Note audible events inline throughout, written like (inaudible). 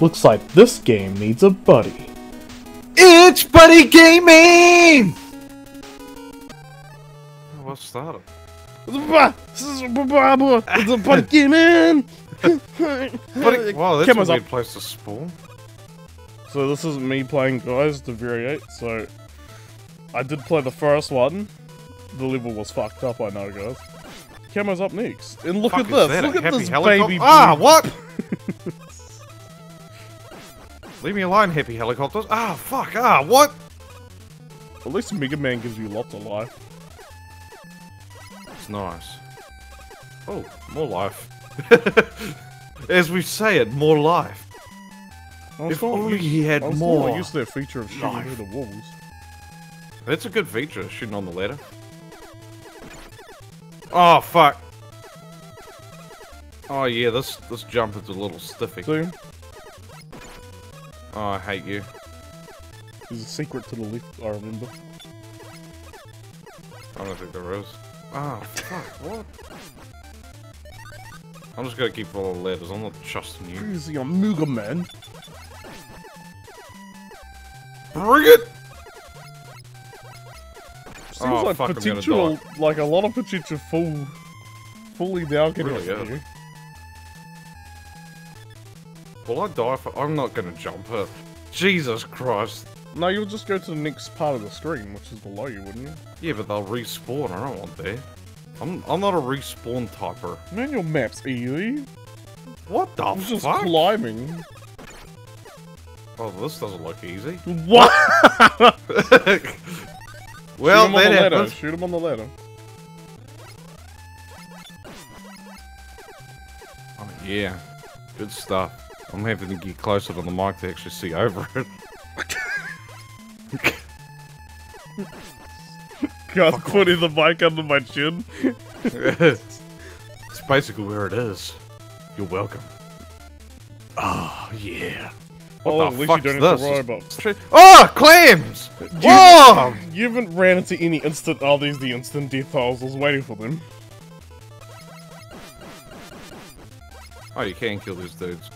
Looks like this game needs a buddy. It's Buddy Gaming! What's that? started? This is the buddy (laughs) man. Buddy, wow, that's Camera's a up. weird place to spawn. So this is me playing guys to variate. So I did play the first one. The level was fucked up, I know, guys. Camo's up next, and look Fuck, at this. Look at this helicopter? baby. Ah, what? (laughs) Leave me alone, happy helicopters. Ah, fuck. Ah, what? At least Mega Man gives you lots of life. It's nice. Oh, more life. (laughs) As we say it, more life. I If only he had I more more used to that feature of shooting life. through the walls. That's a good feature, shooting on the ladder. Oh, fuck. Oh, yeah, this this jump is a little stiffy. See, Oh, I hate you. there's a secret to the left. I remember. I don't think there is. Ah, fuck, what? I'm just gonna keep following letters, I'm not trusting you. Easy on Mega Man. Bring it! Seems Oh, like fuck, potential, like a lot of potential full, fully now getting Really it is. here. Will I die I- I'm not gonna jump it? Jesus Christ. No, you'll just go to the next part of the screen, which is below you, wouldn't you? Yeah, but they'll respawn, I don't want that. I'm, I'm not a respawn typer. Man, your map's easy. What the I'm just climbing. Oh, this doesn't look easy. (laughs) What? (laughs) well, Shoot him on the ladder. happens. Shoot him on the ladder. Oh, yeah. Good stuff. I'm having to get closer to the mic to actually see over it. Can't putting the mic under my chin. (laughs) it's basically where it is. You're welcome. Oh, yeah. What oh, the at least you don't this? about. Oh, clams! Whoa! You haven't ran into any instant. Oh, these the instant death holes. I was waiting for them. Oh, you can kill these dudes.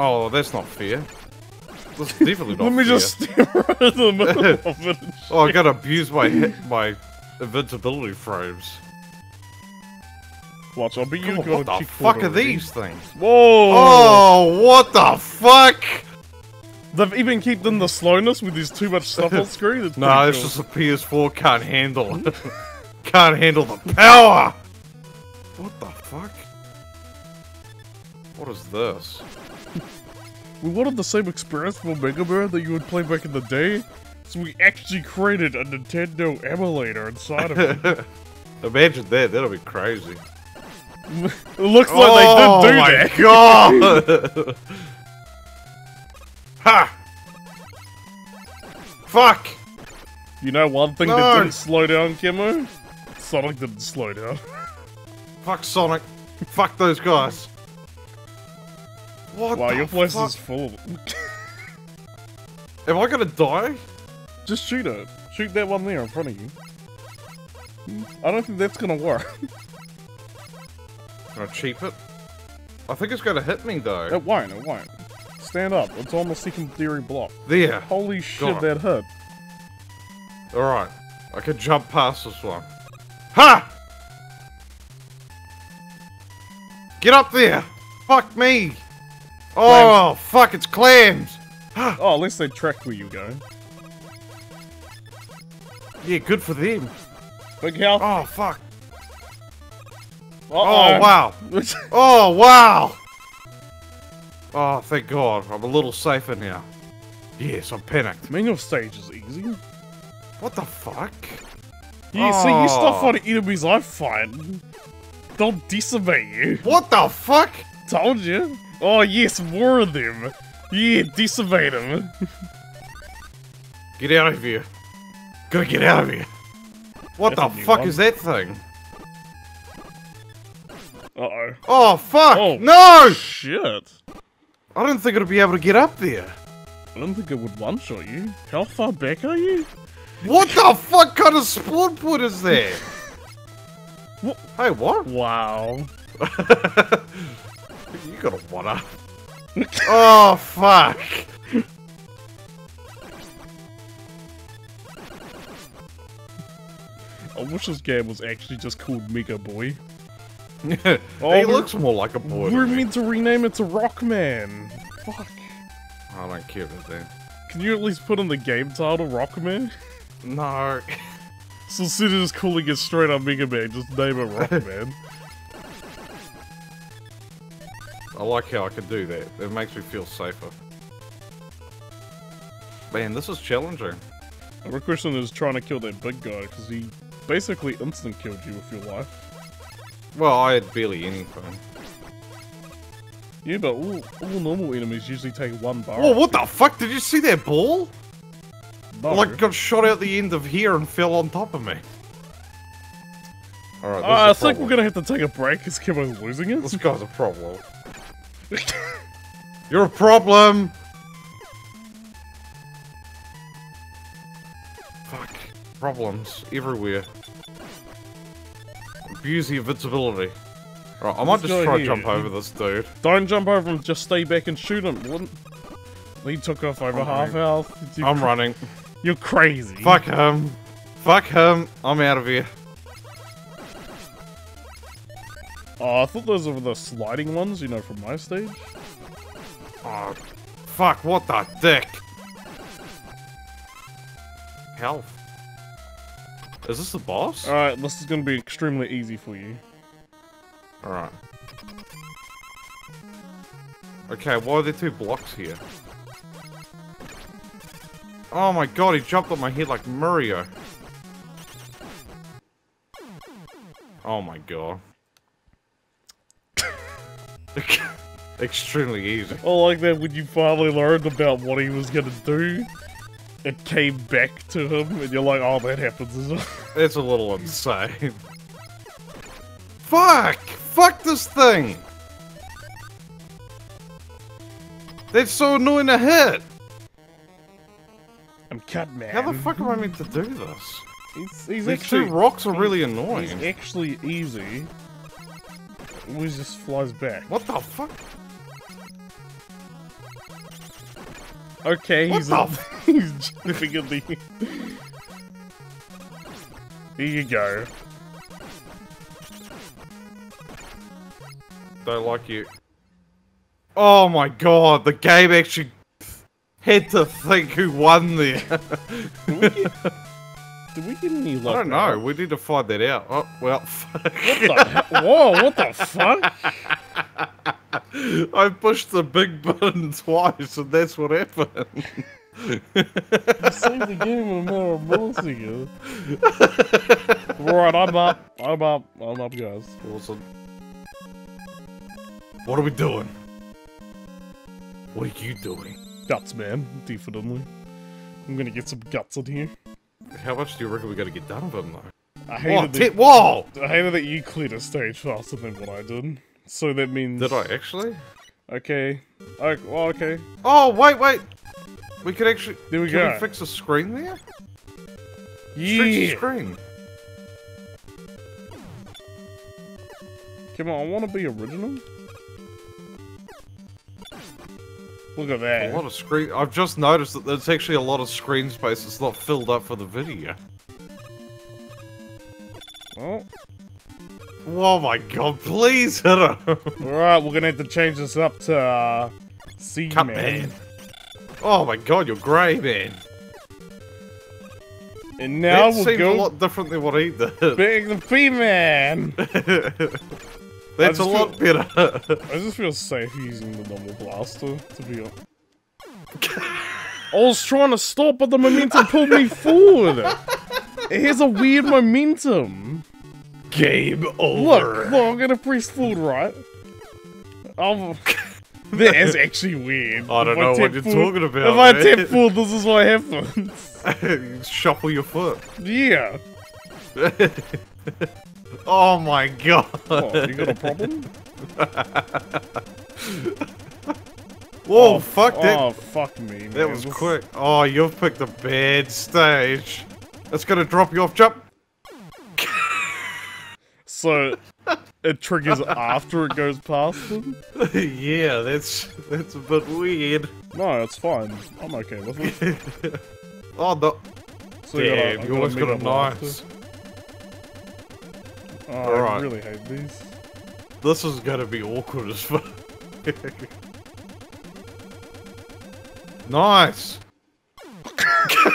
Oh, that's not fair. That's (laughs) definitely not Let me fair. just (laughs) right in the (laughs) middle of it. Oh, I gotta abuse my my invincibility frames. Watch, I'll be you. God, got what the fuck are already. these things? Whoa! Oh, what the fuck? They've even kept in the slowness with there's too much stuff on screen. It's No, it's cool. just a PS4 can't handle it. can't handle the power. What the fuck? What is this? We wanted the same experience for Mega Man that you would play back in the day, so we actually created a Nintendo emulator inside of it. (laughs) Imagine that. That'll be crazy. (laughs) it looks like oh they did oh do my that. god! (laughs) ha! Fuck! You know one thing No. that didn't slow down, Kimo? Sonic didn't slow down. Fuck Sonic! Fuck those guys! What wow, your place fuck? is full. Am I gonna die? Just shoot it. Shoot that one there in front of you. I don't think that's gonna work. Can I cheap it? I think it's gonna hit me though. It won't, it won't. Stand up, it's on the secondary block. There. Holy shit, that hit. Alright. I can jump past this one. Ha! Get up there! Fuck me! Oh, fuck, it's clams! (gasps) Oh, at least they tracked where you go. Yeah, good for them. Big health. Oh, fuck. Uh-oh. Oh, wow. (laughs) Oh, wow! Oh, thank God. I'm a little safer now. Yes, I'm panicked. Manual stage is easy. What the fuck? Yeah, see, you stuff Oh. on enemies I find. They'll decimate you. What the fuck? Told you. Oh, yes, more of them. Yeah, decimate them. Get out of here. Gotta get out of here. What That's the fuck one. is that thing? Uh-oh. Oh, fuck! Oh. No! Shit. I didn't think it'd be able to get up there. I don't think it would one-shot you. How far back are you? What the fuck kind of spawn point is that? (laughs) What? Hey, what? Wow. (laughs) you got a one up. (laughs) oh, fuck. I wish this game was actually just called Mega Boy. (laughs) Oh, he looks more like a boy. We're me. meant to rename it to Rockman. Fuck. I don't care about that. Can you at least put in the game title Rockman? No. So instead of just calling it straight up Mega Man, just name it (laughs) Rockman. I like how I can do that. It makes me feel safer. Man, this is challenging. My question is trying to kill that big guy because he basically instant killed you with your life. Well, I had barely anything. Yeah, but all, all normal enemies usually take one bar. Oh, what the fuck? Did you see that ball? No. Like, got shot out the end of here and fell on top of me. Alright, Uh, I this is think we're gonna have to take a break because Kimbo's losing it. This guy's a problem. (laughs) You're a problem! Fuck. Problems everywhere. Abuse the invincibility. Right, I might just try to jump over this dude. Don't jump over him, just stay back and shoot him. What? He took off over I'm half running. health. You, I'm running. You're crazy. Fuck him. Fuck him. I'm out of here. Oh, I thought those were the sliding ones, you know, from my stage. Oh, fuck, what the dick? Health. Is this the boss? Alright, this is gonna be extremely easy for you. Alright. Okay, why are there two blocks here? Oh my god, he jumped on my head like Mario. Oh my god. (laughs) Extremely easy. I like that when you finally learned about what he was gonna do, it came back to him, and you're like, oh, that happens as well. (laughs) It's a little insane. Fuck! Fuck this thing! That's so annoying to hit! I'm cut, man. How the fuck am I meant to do this? He's, he's These actually two rocks are really he's annoying. actually easy. Always just flies back. What the fuck? Okay, What he's the a, (laughs) he's jumping in the. Here you go. Don't like you. Oh my god, the game actually had to think who won there. Did we get, did we get any I don't know, we need to find that out. Oh, well, (laughs) fuck. What the he- Whoa, what the fuck? (laughs) I pushed the big button twice and that's what happened. You saved the game in a matter of milliseconds. Right, I'm up. I'm up. I'm up, guys. Awesome. What are we doing? What are you doing? Guts, man. Definitely. I'm gonna get some guts in here. How much do you reckon we gotta get done of them though? I Oh, hated, ti- that, whoa! I hated that you cleared a stage faster than what I did. So that means... Did I actually? Okay. Okay, well, okay. Oh, wait, wait! We could actually. There we can go. we fix the screen there? Fix the screen. Come on, I want to be original. Look at that. A lot of screen. I've just noticed that there's actually a lot of screen space that's not filled up for the video. Oh, Oh my god, please hit him! (laughs) alright, we're gonna have to change this up to, uh... C Cut man. man. Oh my god, you're grey, man. And now that we'll seems go a lot different than what he did. back to P man. That's a just lot better. I just feel safe using the normal blaster, to be honest. (laughs) I was trying to stop, but the momentum pulled me forward. It has a weird momentum. Game Look, over. look, I'm gonna press forward, right? Oh, (laughs) that is actually weird. I don't If know what you're forward- talking about, If I man. tap forward, this is what happens. (laughs) Shuffle your foot. Yeah. Oh my god. Oh, you got a problem? (laughs) Whoa, oh, fuck that. Oh, fuck me, man. that was quick. Oh, you've picked a bad stage. It's gonna drop you off. Jump. (laughs) So it triggers after it goes past them? (laughs) yeah, that's that's a bit weird. No, it's fine. I'm okay with it. oh no! So you Damn, gotta- you always got a meet them after. nice. Oh, I really hate these. This is gonna be awkward as fuck. (laughs) nice. (laughs)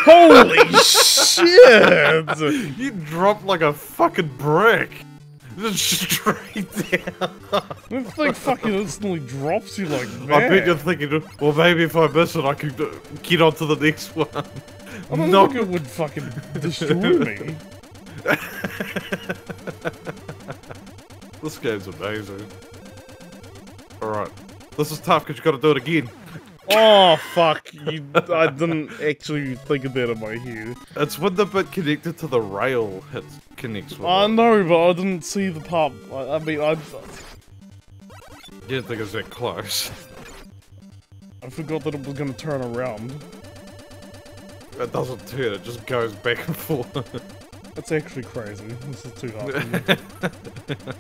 Holy shit! You dropped like a fucking brick. Just straight down. That thing fucking instantly drops you like that. I bet you're thinking, well, maybe if I miss it, I can uh, get on to the next one. I don't no. think it would fucking destroy me. (laughs) This game's amazing. Alright. This is tough because you gotta do it again. Oh fuck! You, I didn't actually think of that in my head. It's when the bit connected to the rail hits connects with I it. know, but I didn't see the part. I, I mean, I, didn't think it was that close. I forgot that it was gonna turn around. It doesn't turn, it just goes back and forth. (laughs) That's actually crazy. This is too hard. For me. (laughs)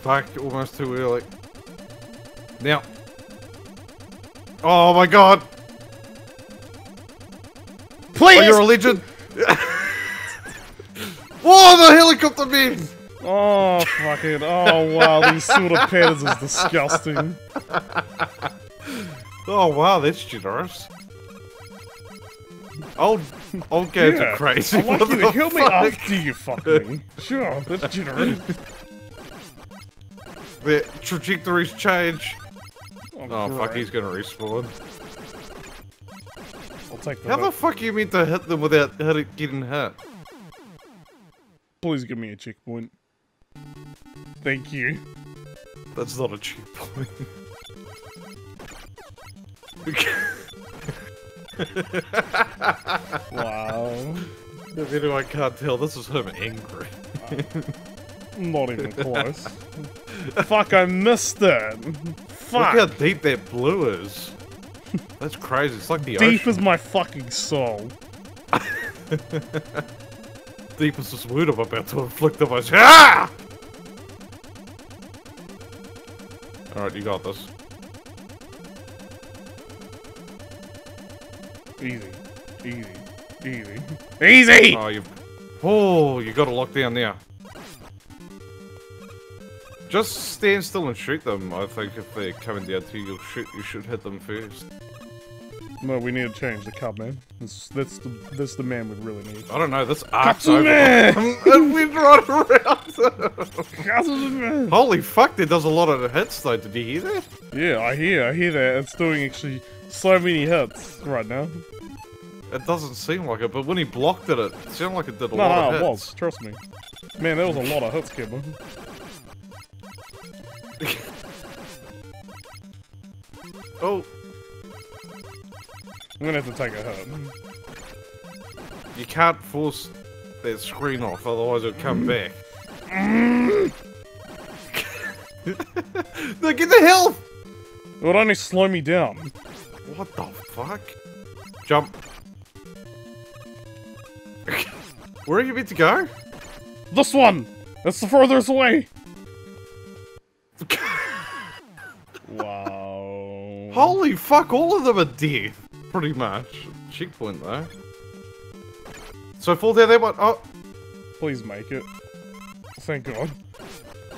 Fuck, almost too early. Now. Oh my god! Please! Oh, you're a legend! (laughs) oh, the helicopter man! Oh fucking! Oh wow, these sort of patterns is disgusting. (laughs) Oh wow, that's generous. Old, old games Yeah, crazy. I like What you to the heal me fuck? after you fuck me. Sure, that's generous. (laughs) The trajectories change. Oh, Oh fuck, he's gonna respawn. I'll take the How the fuck are you meant to hit them without getting hit? Please give me a checkpoint. Thank you. That's not a checkpoint. (laughs) (laughs) Wow. if anyone can't tell, this is him angry. Not even close. Fuck, I missed it. Fuck. Look how deep that blue is. That's crazy. It's like the Deep ocean. is my fucking soul. Deep is this wound I'm about to inflict on myself. Ah! Alright, you got this. Easy. Easy. Easy. Easy! Oh, you. Oh, you got to lock down there. Just stand still and shoot them. I think if they're coming down to you, you'll shoot. You should hit them first. No, we need to change the cup, man. That's, that's the that's the man we really need. I don't know. This arc's over. and (laughs) we right around. Holy fuck! That does a lot of hits though. Did you hear that? Yeah, I hear, I hear that. It's doing actually so many hits right now. It doesn't seem like it, but when he blocked it, it sounded like it did a No, lot no, of it was. Trust me. Man, there was a lot of hits, Kevin. (laughs) Oh, I'm gonna have to take a hit. you can't force that screen off, otherwise it'll come mm. back. (laughs) no, get the health! It would only slow me down. What the fuck? Jump. (laughs) Where are you meant to go? This one! That's the furthest away! (laughs) Wow. Holy fuck, all of them are dead. Pretty much. Checkpoint though. So fall down that one. Oh, Please make it. Thank God.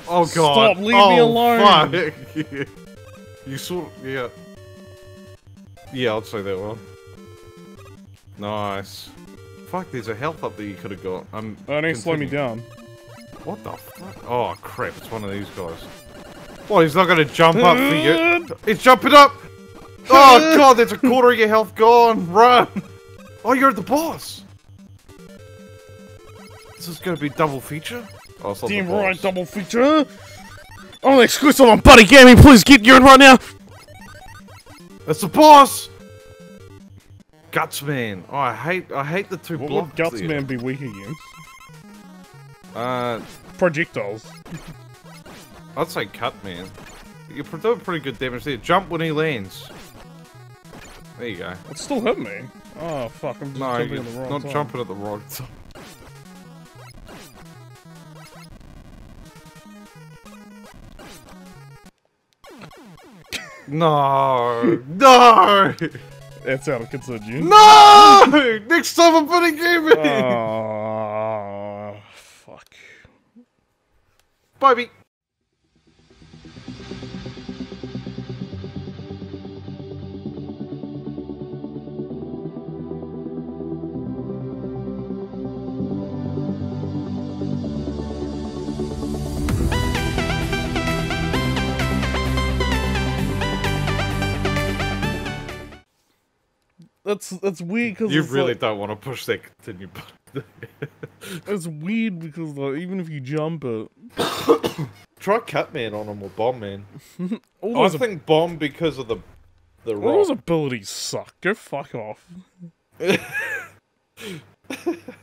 oh god. Stop, leave oh, me alone. Fuck. (laughs) you sort yeah. Yeah, I'd say that one. Nice. Fuck, there's a health up that you could have got. Um, Only slow me down. What the fuck? Oh crap, it's one of these guys. Well, he's not gonna jump up for you. He's jumping up! (laughs) Oh god, there's a quarter of your health gone! Run! Oh, you're the boss! This is gonna be double feature? Oh, it's not the Damn right, double feature. Only exclusive on Buddy Gaming. Please get you in right now. It's the boss! Gutsman. Oh, I hate I hate the two what blocks. What would Gutsman be weak against? Uh, projectiles. I'd say Cutman. You're doing pretty good damage there. Jump when he lands. There you go. It's still hit me. Oh fuck! I'm no, jumping at the wrong not jumping at the wrong time. No! (laughs) No! That's out of consideration. No! Next time I'm putting game in! Oh, fuck. Bye, That's that's weird because You really don't want to push that continue button. (laughs) It's weird because like even if you jump it, Try Cutman on him or Bomb Man. (laughs) I think Bomb because of the the all those abilities suck. Go fuck off. (laughs)